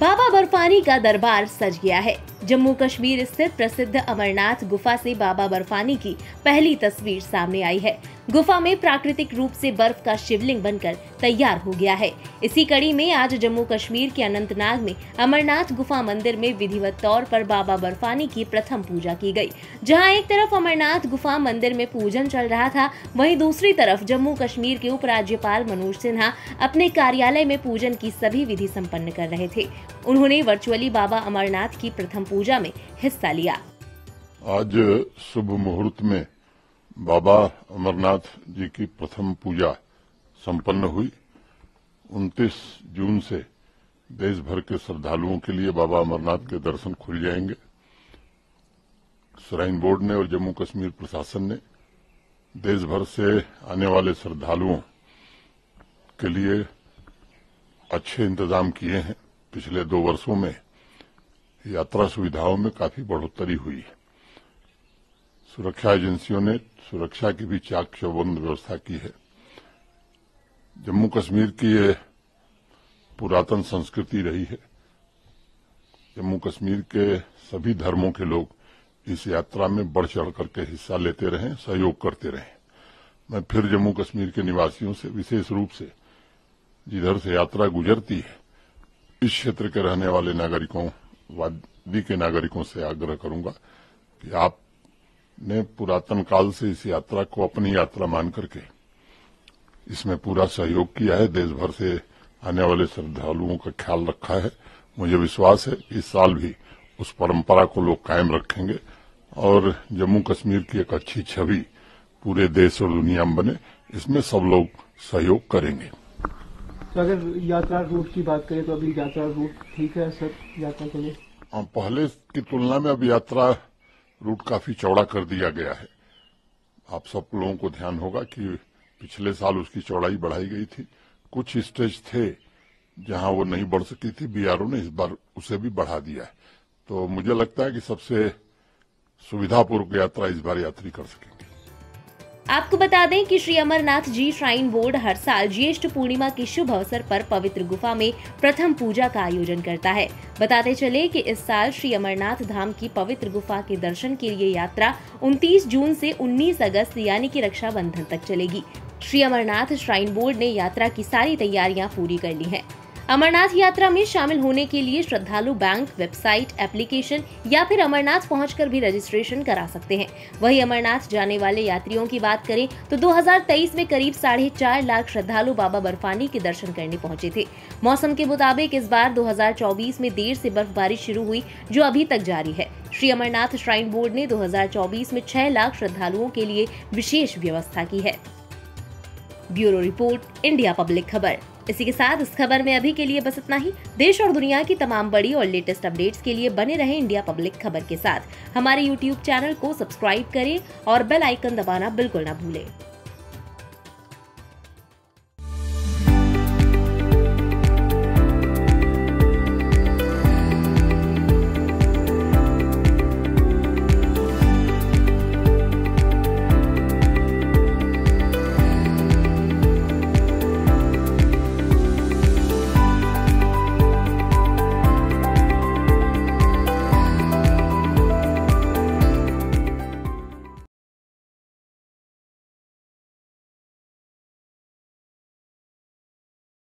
बाबा बर्फानी का दरबार सज गया है। जम्मू कश्मीर स्थित प्रसिद्ध अमरनाथ गुफा से बाबा बर्फानी की पहली तस्वीर सामने आई है। गुफा में प्राकृतिक रूप से बर्फ़ का शिवलिंग बनकर तैयार हो गया है। इसी कड़ी में आज जम्मू कश्मीर के अनंतनाग में अमरनाथ गुफा मंदिर में विधिवत तौर पर बाबा बर्फानी की प्रथम पूजा की गई। जहाँ एक तरफ़ अमरनाथ गुफा मंदिर में पूजन चल रहा था, वहीं दूसरी तरफ़ जम्मू कश्मीर के उपराज्यपाल मनोज सिन्हा अपने कार्यालय में पूजन की सभी विधि सम्पन्न कर रहे थे। उन्होंने वर्चुअली बाबा अमरनाथ की प्रथम पूजा में हिस्सा लिया। आज शुभ मुहूर्त में बाबा अमरनाथ जी की प्रथम पूजा संपन्न हुई। 29 जून से देश भर के श्रद्धालुओं के लिए बाबा अमरनाथ के दर्शन खुल जाएँगे। श्राइन बोर्ड ने और जम्मू कश्मीर प्रशासन ने देश भर से आने वाले श्रद्धालुओं के लिए अच्छे इंतज़ाम किए हैं। पिछले दो वर्षों में यात्रा सुविधाओं में काफ़ी बढ़ोतरी हुई। है सुरक्षा एजेंसियों ने सुरक्षा की भी चाक चौबंद व्यवस्था की है। जम्मू कश्मीर की ये पुरातन संस्कृति रही है। जम्मू कश्मीर के सभी धर्मों के लोग इस यात्रा में बढ़ चढ़ करके हिस्सा लेते रहे, सहयोग करते रहे। मैं फिर जम्मू कश्मीर के निवासियों से, विशेष रूप से, जिधर से यात्रा गुजरती है, इस क्षेत्र के रहने वाले नागरिकों, वादी के नागरिकों से आग्रह करूँगा कि आप ने पुरातन काल से इस यात्रा को अपनी यात्रा मान करके इसमें पूरा सहयोग किया है। देश भर से आने वाले श्रद्धालुओं का ख्याल रखा है। मुझे विश्वास है इस साल भी उस परंपरा को लोग कायम रखेंगे और जम्मू कश्मीर की एक अच्छी छवि पूरे देश और दुनिया में बने इसमें सब लोग सहयोग करेंगे। तो अगर यात्रा रूट की बात करें तो अभी यात्रा रूट ठीक है सर यात्रा के लिए? हाँ, पहले की तुलना में अब यात्रा रूट काफ़ी चौड़ा कर दिया गया है। आप सब लोगों को ध्यान होगा कि पिछले साल उसकी चौड़ाई बढ़ाई गई थी। कुछ स्टेज थे जहाँ वो नहीं बढ़ सकी थी बीआरओ ने इस बार उसे भी बढ़ा दिया है। तो मुझे लगता है कि सबसे सुविधापूर्वक यात्रा इस बार यात्री कर सकेंगे। आपको बता दें कि श्री अमरनाथ जी श्राइन बोर्ड हर साल ज्येष्ठ पूर्णिमा के शुभ अवसर पर पवित्र गुफा में प्रथम पूजा का आयोजन करता है बताते चले कि इस साल श्री अमरनाथ धाम की पवित्र गुफा के दर्शन के लिए यात्रा 29 जून से 19 अगस्त यानी कि रक्षाबंधन तक चलेगी श्री अमरनाथ श्राइन बोर्ड ने यात्रा की सारी तैयारियाँ पूरी कर ली हैं। अमरनाथ यात्रा में शामिल होने के लिए श्रद्धालु बैंक वेबसाइट एप्लीकेशन या फिर अमरनाथ पहुंचकर भी रजिस्ट्रेशन करा सकते हैं। वहीं अमरनाथ जाने वाले यात्रियों की बात करें तो 2023 में करीब साढ़े चार लाख श्रद्धालु बाबा बर्फानी के दर्शन करने पहुँचे थे। मौसम के मुताबिक इस बार 2024 में देर से बर्फबारी शुरू हुई, जो अभी तक जारी है। श्री अमरनाथ श्राइन बोर्ड ने 2024 में छह लाख श्रद्धालुओं के लिए विशेष व्यवस्था की है। ब्यूरो रिपोर्ट, इंडिया पब्लिक खबर। इसी के साथ इस खबर में अभी के लिए बस इतना ही। देश और दुनिया की तमाम बड़ी और लेटेस्ट अपडेट्स के लिए बने रहे इंडिया पब्लिक खबर के साथ। हमारे यूट्यूब चैनल को सब्सक्राइब करें और बेल आइकन दबाना बिल्कुल न भूलें।